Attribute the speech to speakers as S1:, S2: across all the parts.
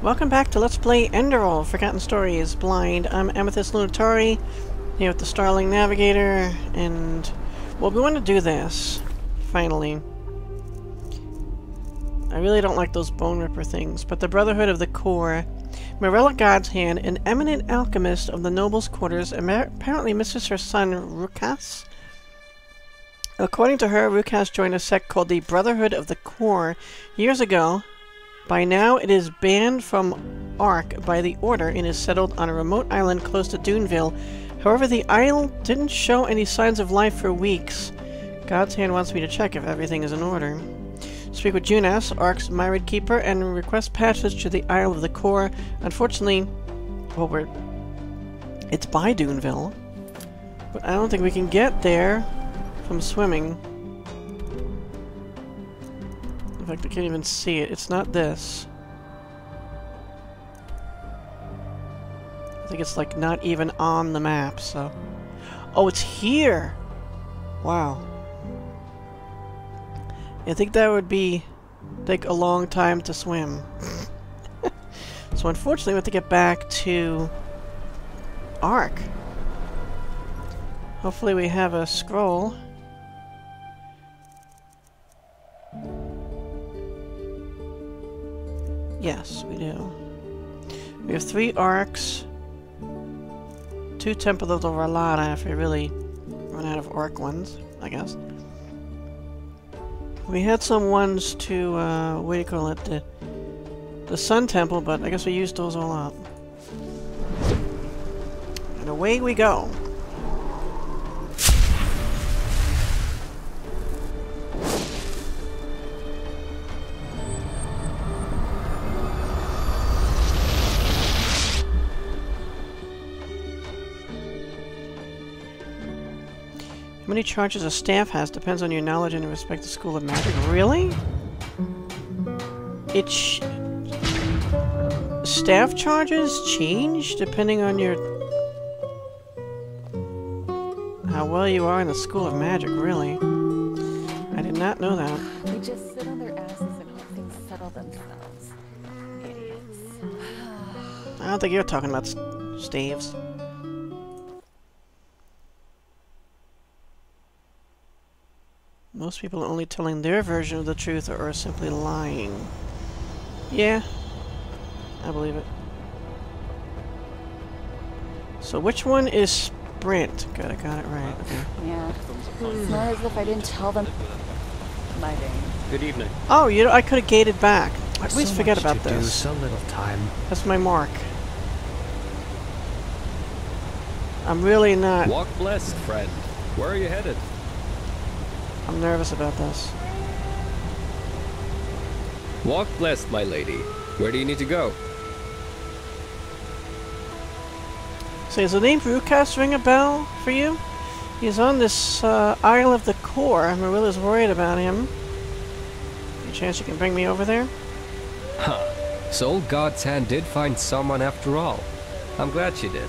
S1: Welcome back to Let's Play Enderal, Forgotten Stories Blind. I'm Amethyst Lunitari, here with the Starling Navigator, and... Well, we want to do this, finally. I really don't like those Bone Ripper things, but the Brotherhood of the Kor, Morella God's Hand, an eminent alchemist of the Noble's Quarters, apparently misses her son, Rukas. According to her, Rukas joined a sect called the Brotherhood of the Kor years ago, by now, it is banned from Ark by the Order and is settled on a remote island close to Duneville. However, the isle didn't show any signs of life for weeks. God's Hand wants me to check if everything is in order. Speak with Junas, Ark's Myriad Keeper, and request passage to the Isle of the Kor. Unfortunately, well, we're... It's by Duneville. But I don't think we can get there from swimming. Fact, I can't even see it. It's not this. I think it's like not even on the map, so... Oh, it's here! Wow. I think that would be take a long time to swim. so unfortunately we have to get back to Ark. Hopefully we have a scroll. Yes, we do. We have three Arks, two Temple of the Ralada if we really run out of Ark ones, I guess. We had some ones to, uh, what do you call it, the, the Sun Temple, but I guess we used those all up. And away we go. How many charges a staff has depends on your knowledge in respect to School of Magic. Really? It staff charges change depending on your how well you are in the School of Magic, really. I did not know that.
S2: They just sit on their asses and hope things settle themselves. Idiots.
S1: I don't think you're talking about staves. Most people are only telling their version of the truth or are simply lying. Yeah, I believe it. So which one is Sprint? Good, I got it right. Okay.
S2: Yeah. It's not as if I didn't tell them my name.
S3: Good evening.
S1: Oh, you know, I could have gated back. I always
S3: so
S1: forget about
S3: to do,
S1: this.
S3: so little time.
S1: That's my mark. I'm really not.
S4: Walk blessed, friend. Where are you headed?
S1: I'm nervous about this.
S4: Walk blessed, my lady. Where do you need to go?
S1: So does the name Rukas ring a bell for you? He's on this uh, Isle of the Kor. Marilla's worried about him. Any chance you can bring me over there?
S4: Huh. So old God's hand did find someone after all. I'm glad she did.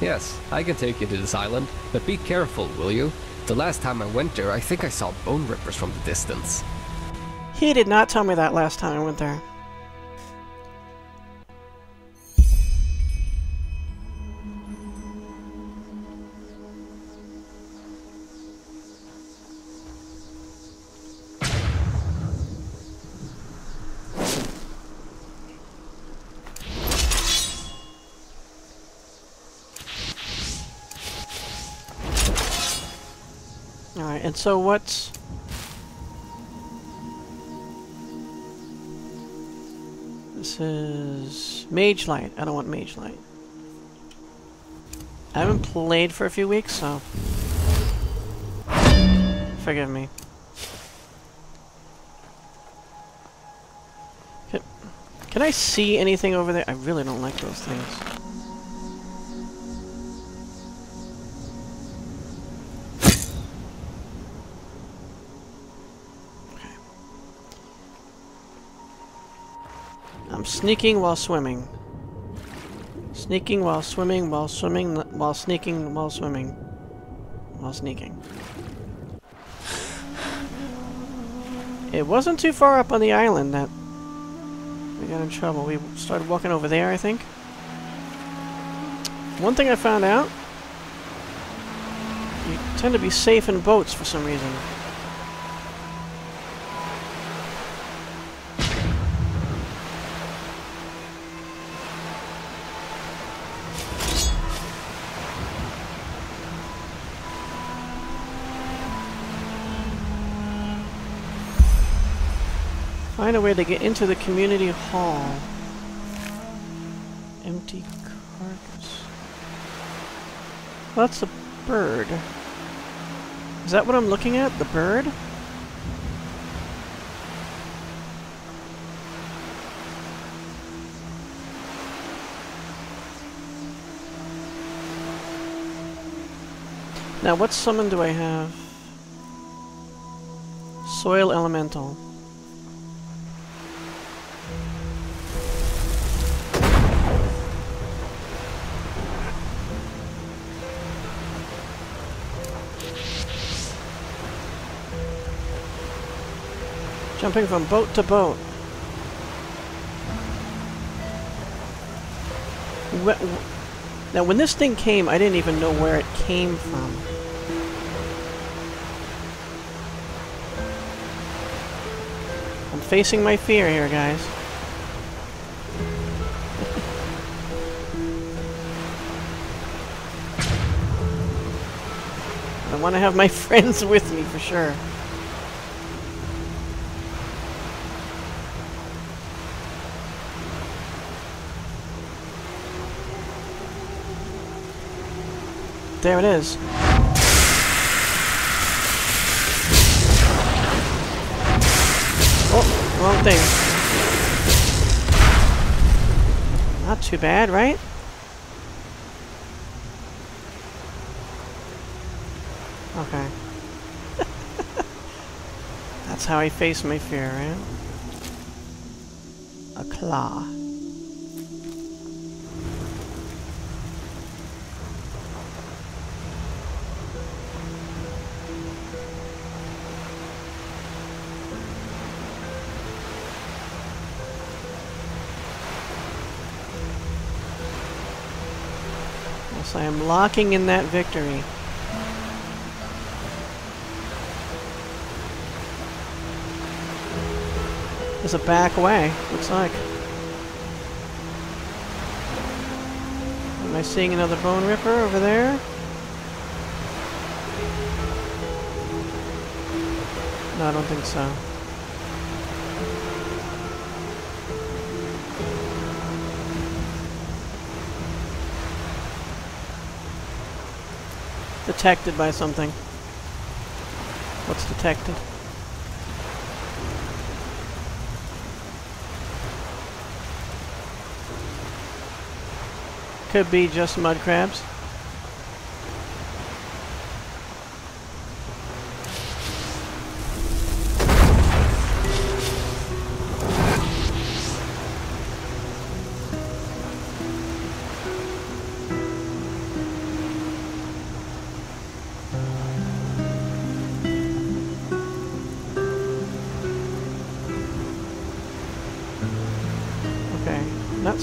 S4: Yes, I can take you to this island, but be careful, will you? The last time I went there, I think I saw bone rippers from the distance.
S1: He did not tell me that last time I went there. So what's... This is... Mage Light. I don't want Mage Light. I haven't played for a few weeks, so... Forgive me. Can, can I see anything over there? I really don't like those things. Sneaking while swimming. Sneaking while swimming, while swimming, while sneaking, while swimming. While sneaking. It wasn't too far up on the island that... we got in trouble. We started walking over there, I think. One thing I found out, you tend to be safe in boats for some reason. A way to get into the community hall. Empty carcass. Well, that's a bird. Is that what I'm looking at? The bird? Now, what summon do I have? Soil Elemental. Jumping from boat to boat. Now, when this thing came, I didn't even know where it came from. I'm facing my fear here, guys. I want to have my friends with me for sure. There it is. Oh, wrong thing. Not too bad, right? Okay. That's how I face my fear, right? A claw. Yes, I am locking in that victory. There's a back way, looks like. Am I seeing another bone ripper over there? No, I don't think so. Detected by something. What's detected? Could be just mud crabs.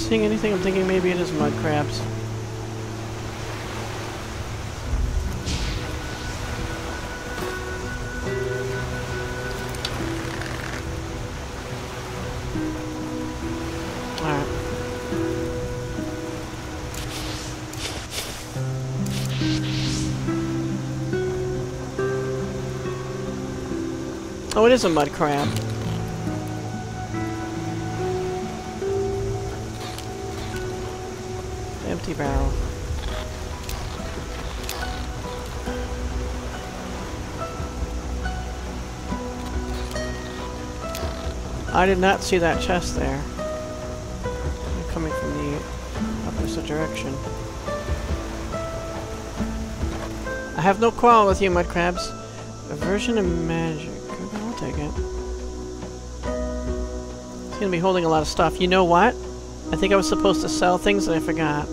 S1: Seeing anything. I'm thinking maybe it is mud crabs. Oh, it is a mud crab. Empty barrel. I did not see that chest there. Coming from the opposite direction. I have no quarrel with you, mud crabs. Aversion to magic. I'll take it. He's gonna be holding a lot of stuff. You know what? I think I was supposed to sell things and I forgot.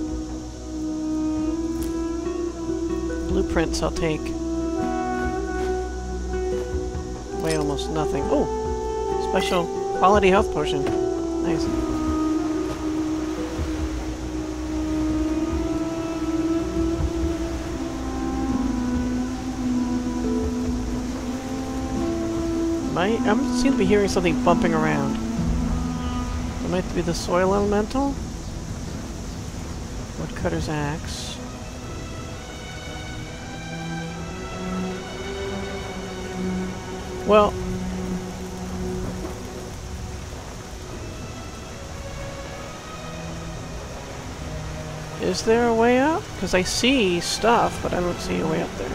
S1: prints I'll take. Weigh almost nothing. Oh! Special quality health potion. Nice. I'm seem to be hearing something bumping around. It might be the soil elemental. Woodcutter's axe. Well, is there a way up? Because I see stuff, but I don't see a way up there.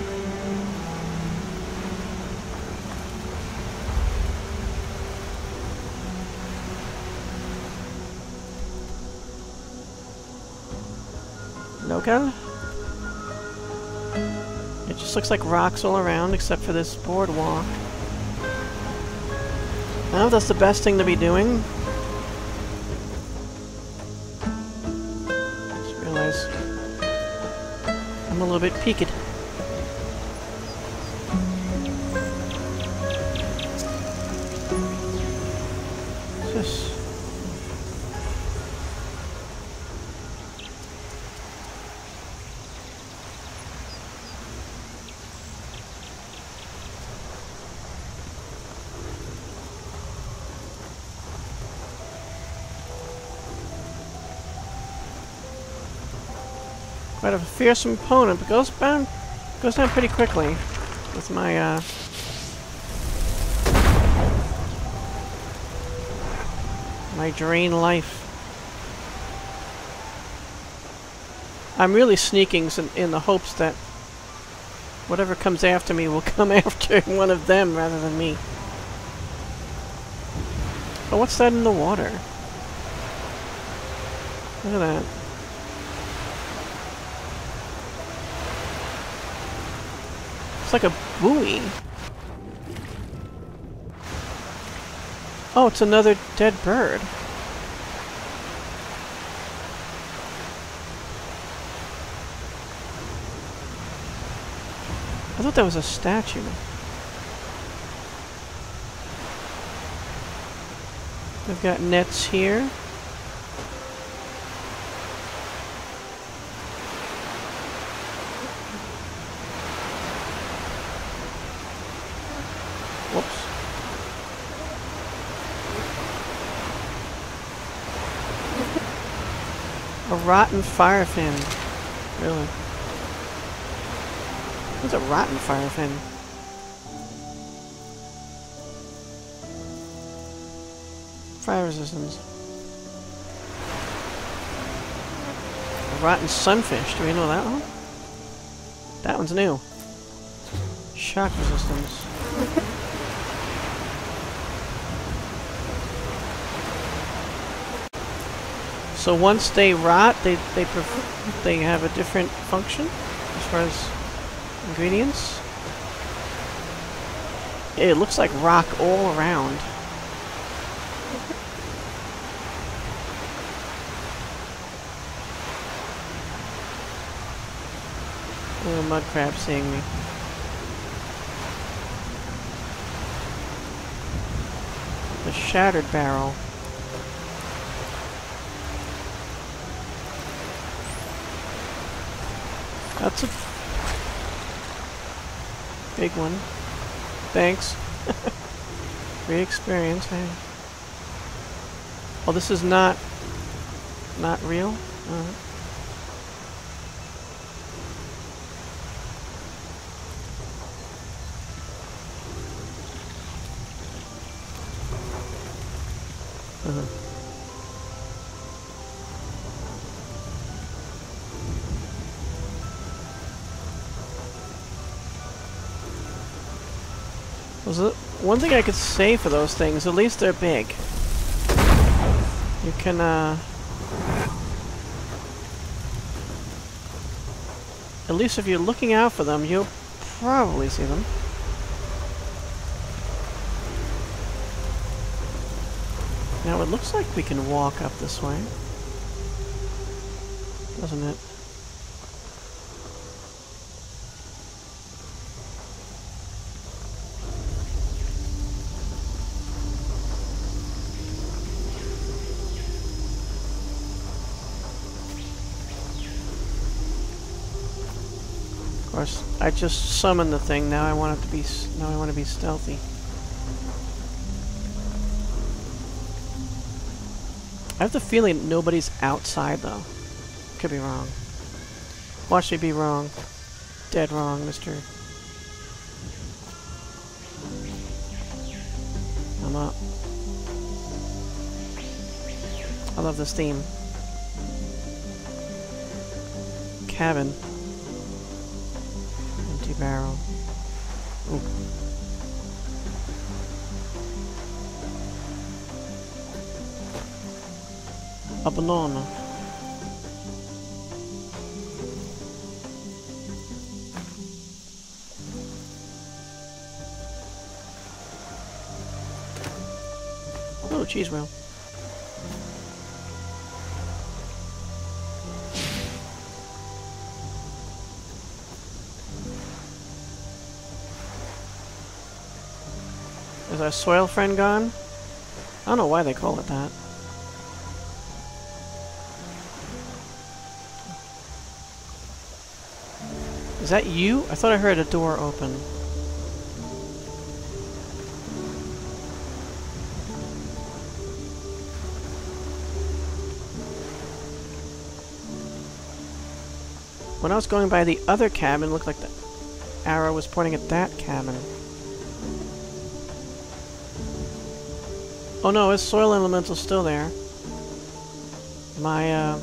S1: No go? It just looks like rocks all around except for this boardwalk. I don't know if that's the best thing to be doing. Just realize I'm a little bit peaked. Fearsome opponent, but goes down, goes down pretty quickly with my, uh... My drain life. I'm really sneaking in, in the hopes that whatever comes after me will come after one of them rather than me. Oh, what's that in the water? Look at that. It's like a buoy. Oh, it's another dead bird. I thought that was a statue. We've got nets here. Whoops. A rotten fire fin. Really? What's a rotten fire fin? Fire resistance. A rotten sunfish. Do we know that one? That one's new. Shock resistance. So once they rot, they they they have a different function as far as ingredients. It looks like rock all around. Oh, mud crab seeing me. The shattered barrel. That's a big one. Thanks. Free experience, hey. Oh, this is not not real? Uh-huh. Was it one thing I could say for those things? At least they're big. You can uh. At least if you're looking out for them, you'll probably see them. Now it looks like we can walk up this way. Doesn't it? Of course, I just summoned the thing. Now I want it to be. Now I want to be stealthy. I have the feeling nobody's outside, though. Could be wrong. Watch me be wrong. Dead wrong, mister. I'm up. I love this theme. Cabin. Barrel. Ooh. A banana. Oh, cheese wheel. Is our soil friend gone? I don't know why they call it that. Is that you? I thought I heard a door open. When I was going by the other cabin, looked like the arrow was pointing at that cabin. Oh no, his soil elemental still there. My, uh...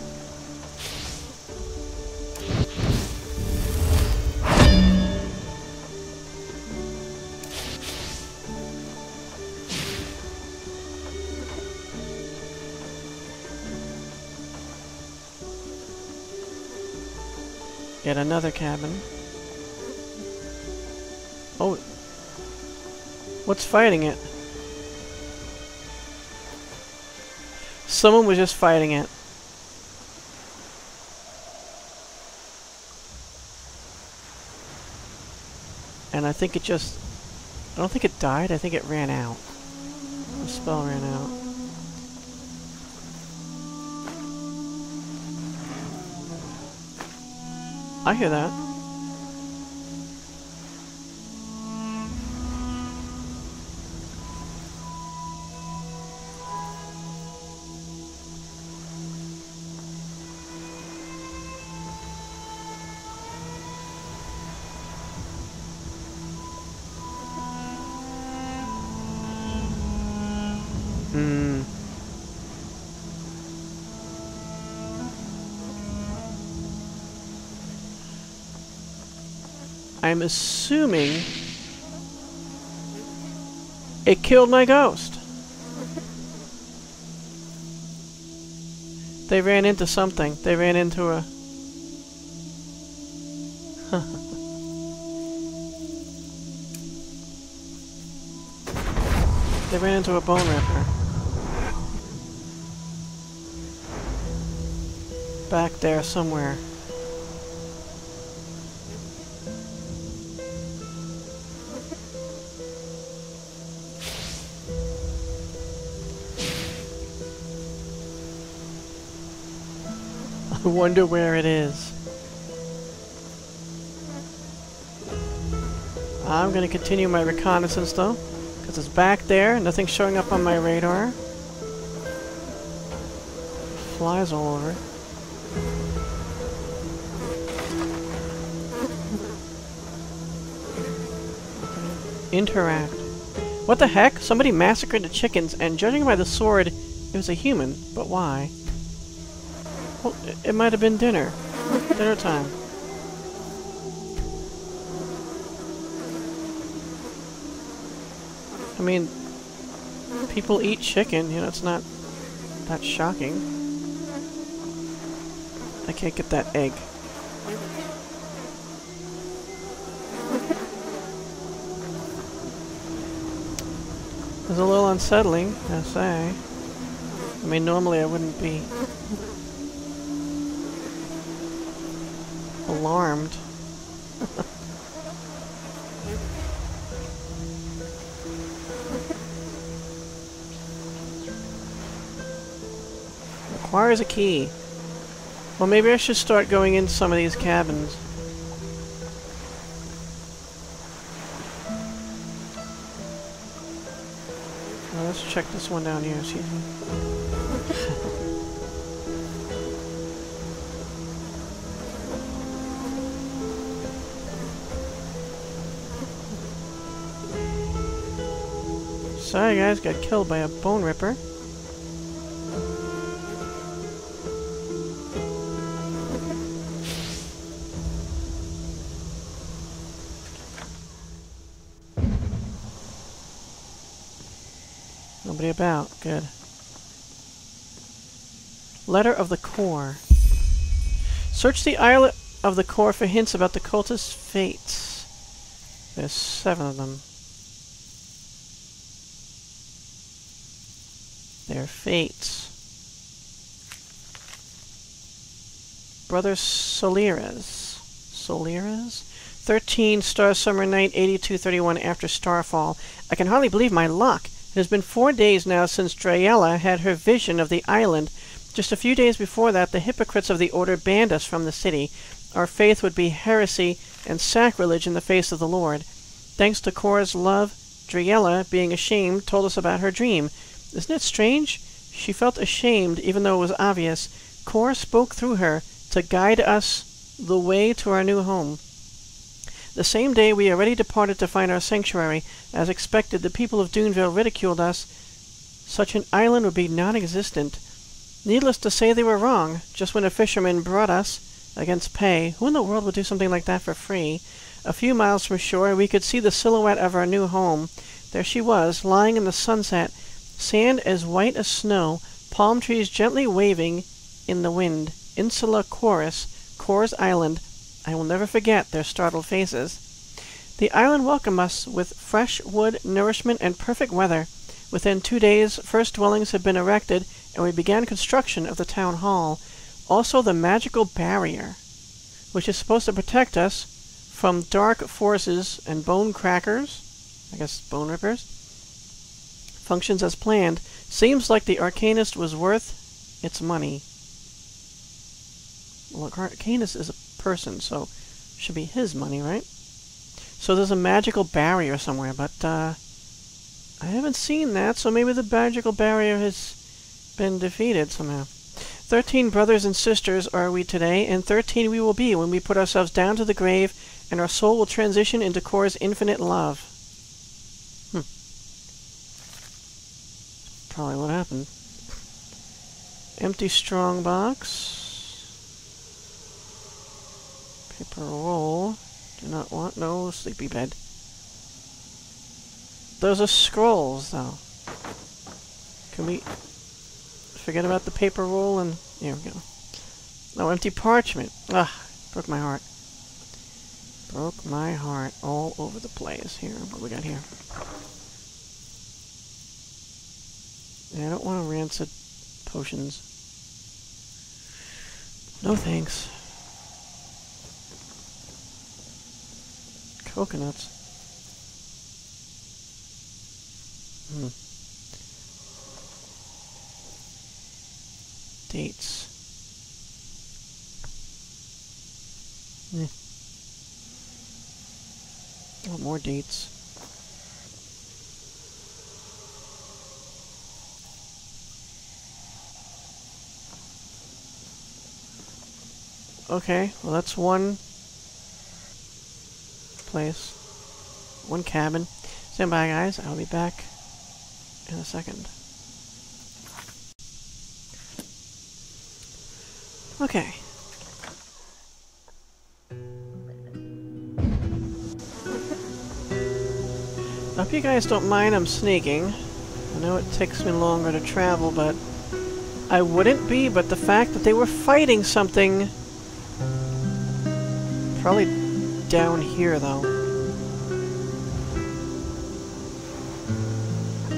S1: Yet another cabin. Oh. What's fighting it? Someone was just fighting it. And I think it just... I don't think it died, I think it ran out. The spell ran out. I hear that. Assuming it killed my ghost. They ran into something. They ran into a... they ran into a bone ripper. Back there somewhere. Wonder where it is. I'm gonna continue my reconnaissance though, because it's back there, nothing's showing up on my radar. Flies all over. Interact. What the heck? Somebody massacred the chickens, and judging by the sword, it was a human. But why? Well, it, it might have been dinner. dinner time. I mean, people eat chicken, you know, it's not that shocking. I can't get that egg. It's a little unsettling, I say. I mean, normally I wouldn't be alarmed. Requires a key. Well, maybe I should start going into some of these cabins. Well, let's check this one down here. See. Sorry guys, got killed by a bone ripper. Nobody about. Good. Letter of the Kor. Search the Islet of the Kor for hints about the cultist's fates. There's seven of them. Their fates. Brother Soliris. Soliris? 13 Star Summer Night 8231 after Starfall. I can hardly believe my luck. It has been four days now since Drayella had her vision of the island. Just a few days before that, the hypocrites of the Order banned us from the city. Our faith would be heresy and sacrilege in the face of the Lord. Thanks to Kor's love, Drayella, being ashamed, told us about her dream. Isn't it strange? She felt ashamed, even though it was obvious. Kor spoke through her to guide us the way to our new home. The same day we already departed to find our sanctuary. As expected, the people of Duneville ridiculed us. Such an island would be non-existent. Needless to say, they were wrong. Just when a fisherman brought us, against pay, who in the world would do something like that for free? A few miles from shore, we could see the silhouette of our new home. There she was, lying in the sunset, sand as white as snow, palm trees gently waving in the wind. Insula Chorus, Kor's Island, I will never forget their startled faces. The island welcomed us with fresh wood, nourishment, and perfect weather. Within two days, first dwellings had been erected, and we began construction of the town hall. Also the magical barrier, which is supposed to protect us from dark forces and bone crackers, I guess bone rippers, functions as planned. Seems like the Arcanist was worth its money. Well, Arcanist is a person, so should be his money, right? So there's a magical barrier somewhere, but uh, I haven't seen that, so maybe the magical barrier has been defeated somehow. Thirteen brothers and sisters are we today, and thirteen we will be when we put ourselves down to the grave and our soul will transition into Kor's infinite love. Probably what happened. Empty strong box. Paper roll. Do not want no sleepy bed. Those are scrolls, though. Can we forget about the paper roll and... There we go. No, empty parchment. Ah, broke my heart. Broke my heart all over the place. Here, what we got here? I don't want to rancid potions. No thanks. Coconuts. Hmm. Dates. Hmm. Oh, more dates. Okay, well that's one place. One cabin. Stand by, guys. I'll be back in a second. Okay. I hope you guys don't mind I'm sneaking. I know it takes me longer to travel, but I wouldn't be, but the fact that they were fighting something... Probably down here, though.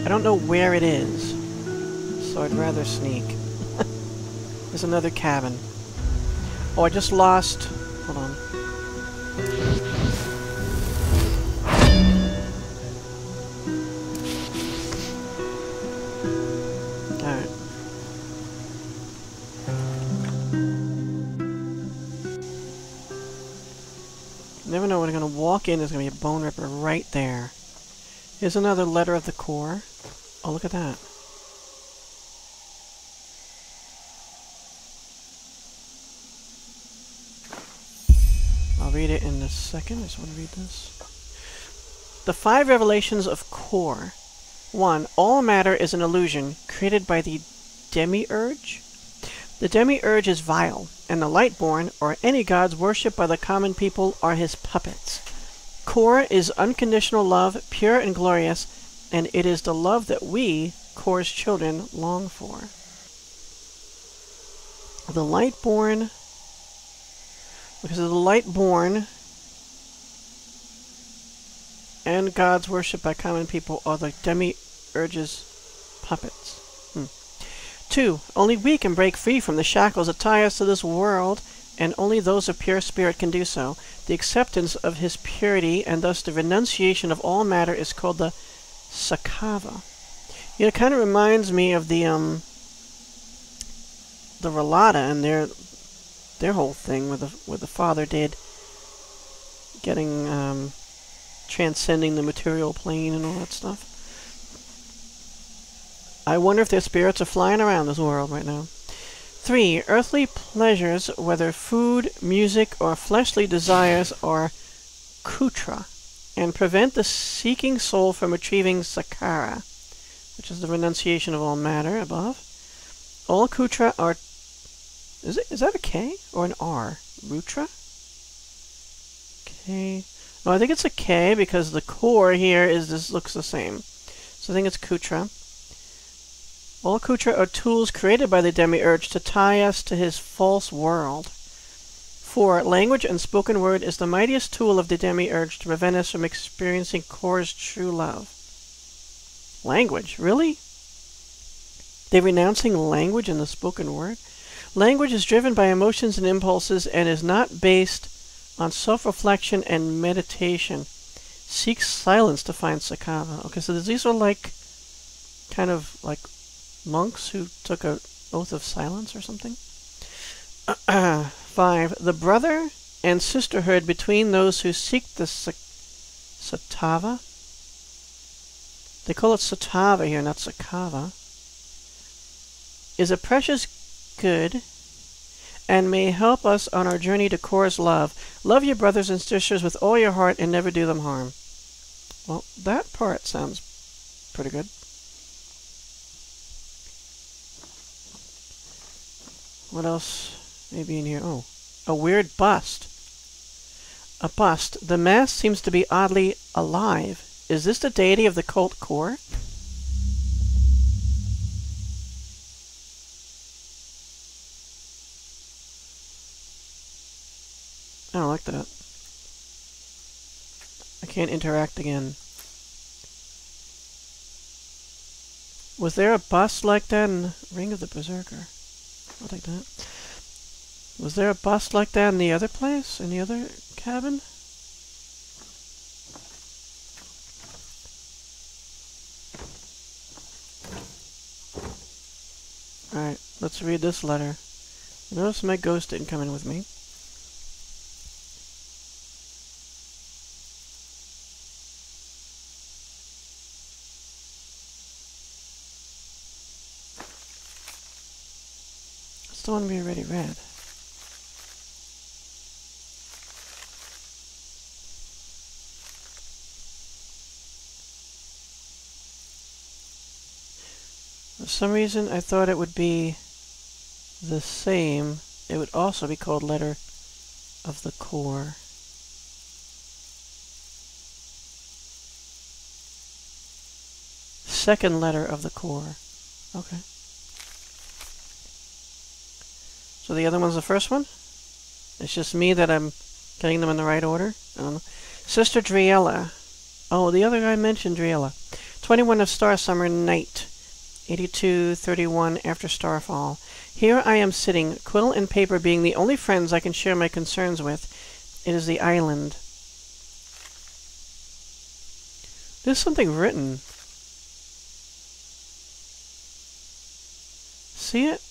S1: I don't know where it is, so I'd rather sneak. There's another cabin. Oh, I just lost... in, there's gonna be a bone ripper right there. Here's another letter of the Kor. Oh, look at that. I'll read it in a second. I just want to read this. The five revelations of Kor. 1. All matter is an illusion created by the demiurge. The demiurge is vile, and the Lightborn, or any gods worshipped by the common people, are his puppets. Kor is unconditional love, pure and glorious, and it is the love that we, Kor's children, long for. The light born, because of the Lightborn and gods worshipped by common people are the demiurge's puppets. Hmm. Two, only we can break free from the shackles that tie us to this world, and only those of pure spirit can do so. The acceptance of his purity, and thus the renunciation of all matter, is called the sakava. You know, it kind of reminds me of the um the Relata and their their whole thing with the with the father did getting um transcending the material plane and all that stuff. I wonder if their spirits are flying around this world right now. 3. Earthly pleasures, whether food, music, or fleshly desires, are kutra, and prevent the seeking soul from achieving sakara, which is the renunciation of all matter above. All kutra are. Is, it, is that a K or an R? Rutra? K. No, I think it's a K because the Kor here is this looks the same. So I think it's Kutra. All Kutra are tools created by the demiurge to tie us to his false world. 4. Language and spoken word is the mightiest tool of the demiurge to prevent us from experiencing Kor's true love. Language? Really? They're renouncing language and the spoken word? Language is driven by emotions and impulses and is not based on self-reflection and meditation. Seek silence to find sakava. Okay, so these are like kind of like monks who took a oath of silence or something. Five. The brother and sisterhood between those who seek the satava. They call it satava here, not sakava. Is a precious good and may help us on our journey to Kor's love. Love your brothers and sisters with all your heart and never do them harm. Well, that part sounds pretty good. What else may be in here? Oh, a weird bust. A bust. The mask seems to be oddly alive. Is this the deity of the cult Kor? I don't like that. I can't interact again. Was there a bust like that in Ring of the Berserker? I'll take that. Was there a bust like that in the other place? In the other cabin? Alright, let's read this letter. Notice my ghost didn't come in with me. the we. For some reason, I thought it would be the same. It would also be called letter of the Kor. Second letter of the Kor. Okay. So the other one's the first one? It's just me that I'm getting them in the right order? Sister Driella. Oh, the other guy mentioned Driella. 21 of Star Summer Night. 8231 after Starfall. Here I am sitting, quill and paper being the only friends I can share my concerns with. It is the island. There's something written. See it?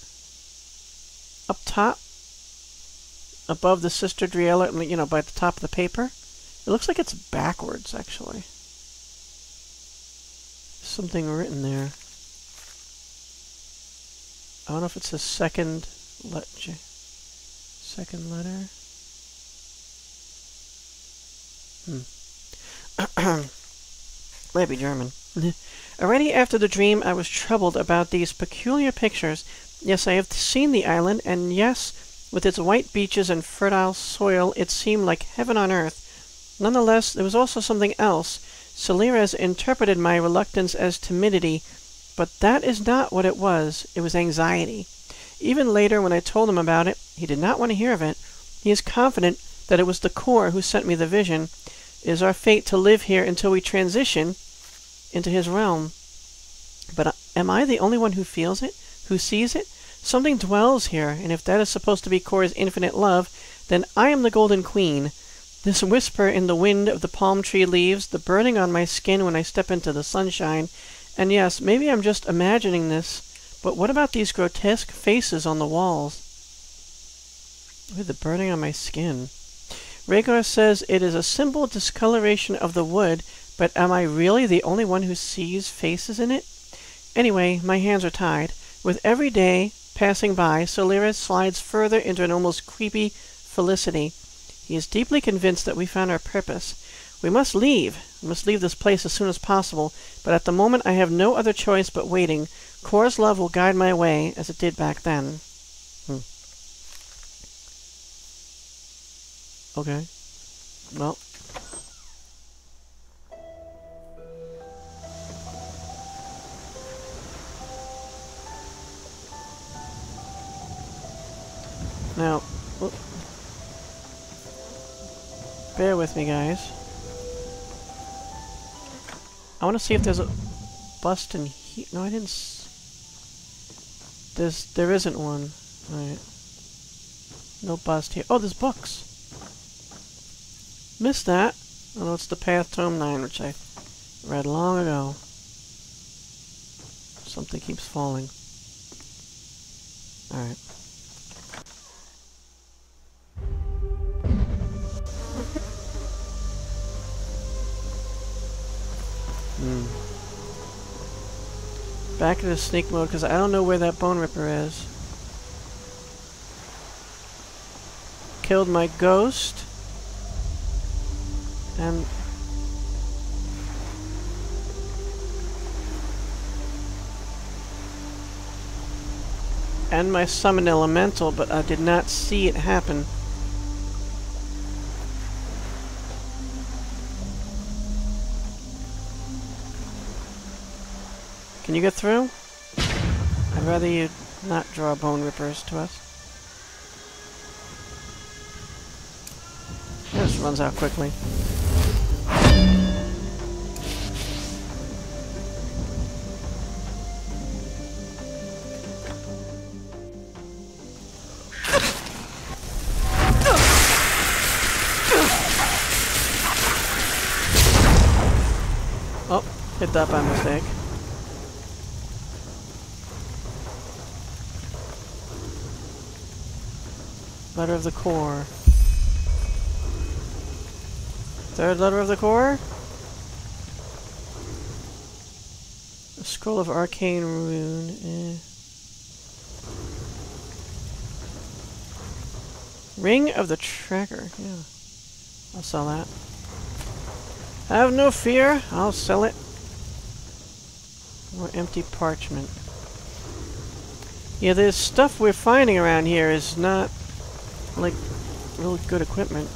S1: Up top, above the Sister Driella, you know, by the top of the paper. It looks like it's backwards, actually. Something written there. I don't know if it's a second let second letter. Hmm. Might be German. Already after the dream, I was troubled about these peculiar pictures. Yes, I have seen the island, and yes, with its white beaches and fertile soil, it seemed like heaven on earth. Nonetheless, there was also something else. Celires interpreted my reluctance as timidity, but that is not what it was. It was anxiety. Even later, when I told him about it, he did not want to hear of it. He is confident that it was the Kor who sent me the vision. It is our fate to live here until we transition into his realm. But uh, am I the only one who feels it, who sees it? Something dwells here, and if that is supposed to be Kor's infinite love, then I am the Golden Queen. This whisper in the wind of the palm tree leaves, the burning on my skin when I step into the sunshine, and yes, maybe I'm just imagining this, but what about these grotesque faces on the walls? With the burning on my skin. Rhaegar says it is a simple discoloration of the wood, but am I really the only one who sees faces in it? Anyway, my hands are tied. With every day passing by, Celires slides further into an almost creepy felicity. He is deeply convinced that we found our purpose. We must leave. We must leave this place as soon as possible, but at the moment I have no other choice but waiting. Kor's love will guide my way, as it did back then. Hmm. Okay. Well. Now, bear with me, guys. I want to see if there's a bust in here. No, I didn't. S there's there isn't one. All right. No bust here. Oh, there's books. Missed that. Oh, it's the Path Tome 9, which I read long ago. Something keeps falling. Alright. Hmm. Back into sneak mode, because I don't know where that Boneripper is. Killed my ghost. And and my summon elemental, but I did not see it happen. Can you get through? I'd rather you not draw Bonerippers to us. This runs out quickly. Oh, hit that by mistake. Letter of the Kor. Third letter of the Kor? A scroll of arcane rune. Eh. Ring of the Tracker. Yeah. I'll sell that. Have no fear. I'll sell it. More empty parchment. Yeah, this stuff we're finding around here is not, like, really good equipment.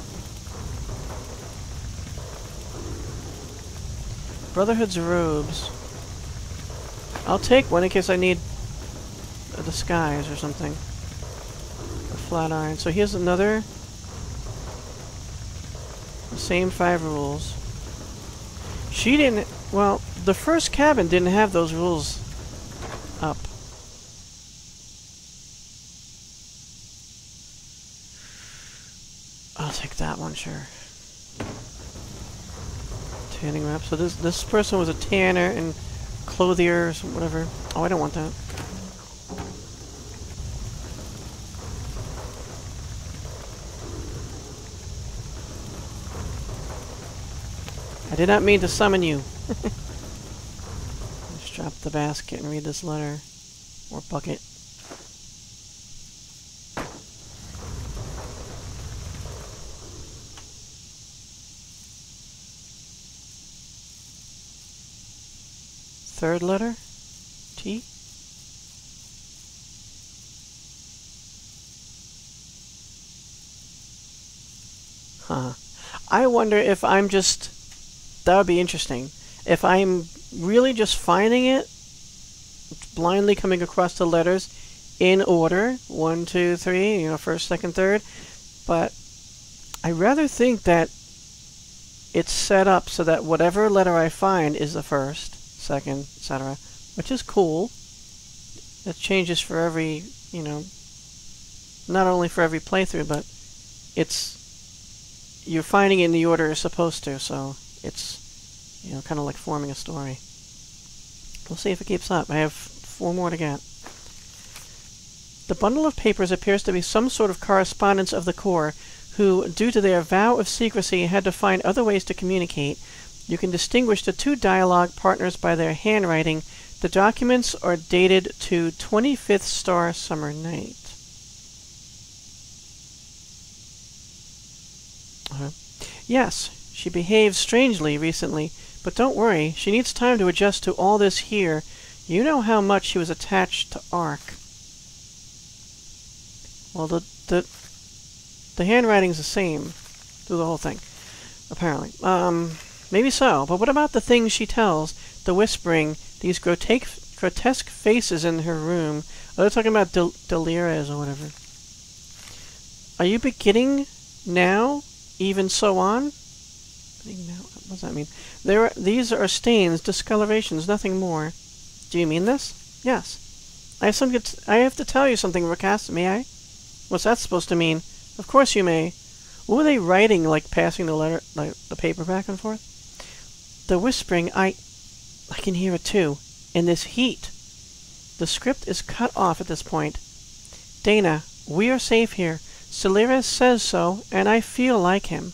S1: Brotherhood's robes. I'll take one in case I need a disguise or something. A flat iron. So here's another. The same five rules. She didn't... Well, the first cabin didn't have those rules up. I'll take that one, sure. Tanning wrap. So this this person was a tanner and clothier or whatever. Oh, I don't want that. I did not mean to summon you. Let's drop the basket and read this letter. Or bucket. Third letter? T? Huh. I wonder if I'm just... That would be interesting. If I'm really just finding it, blindly coming across the letters in order, one, two, three, you know, first, second, third, but I rather think that it's set up so that whatever letter I find is the first, second, etc., which is cool. It changes for every, you know, not only for every playthrough, but it's you're finding it in the order you're supposed to, so it's, you know, kind of like forming a story. We'll see if it keeps up. I have four more to get. The bundle of papers appears to be some sort of correspondence of the Kor, who, due to their vow of secrecy, had to find other ways to communicate. You can distinguish the two dialogue partners by their handwriting. The documents are dated to 25th Star Summer Night. Uh-huh. Yes, she behaved strangely recently, but don't worry, she needs time to adjust to all this here. You know how much she was attached to Ark. Well, the, the, the handwriting's the same through the whole thing, apparently. Um, maybe so, but what about the things she tells? The whispering, these grotesque, grotesque faces in her room. Oh, they're talking about Del Delirious or whatever. Are you beginning now? Even so on? What does that mean? There, are, these are stains, discolorations, nothing more. Do you mean this? Yes. I have some. I have to tell you something, Rukas. May I? What's that supposed to mean? Of course you may. What were they writing, like passing the letter, like the paper back and forth? The whispering, I, I can hear it too. In this heat. The script is cut off at this point. Dana, we are safe here. Celeres says so, and I feel like him.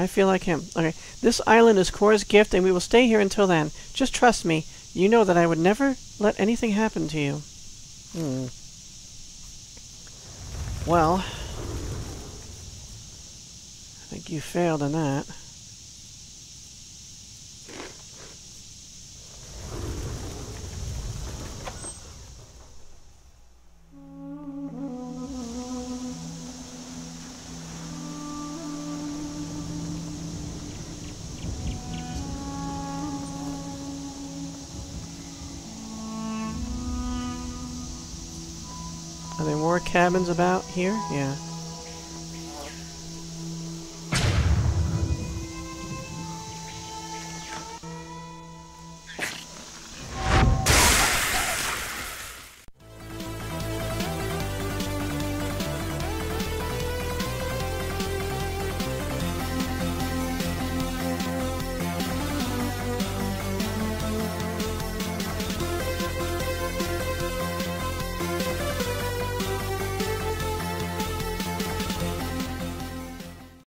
S1: I feel like him. Okay, this island is Kor's gift, and we will stay here until then. Just trust me. You know that I would never let anything happen to you. Hmm. Well, I think you failed in that. Cabins about here? Yeah.